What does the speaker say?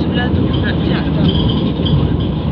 sebelah tu nak jatuh